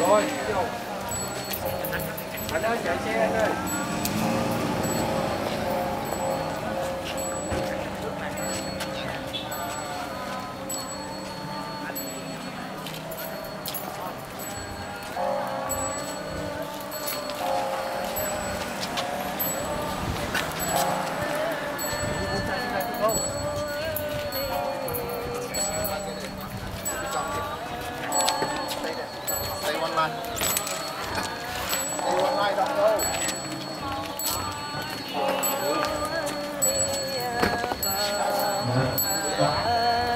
rồi anh ơi chạy xe anh ơi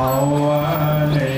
Oh,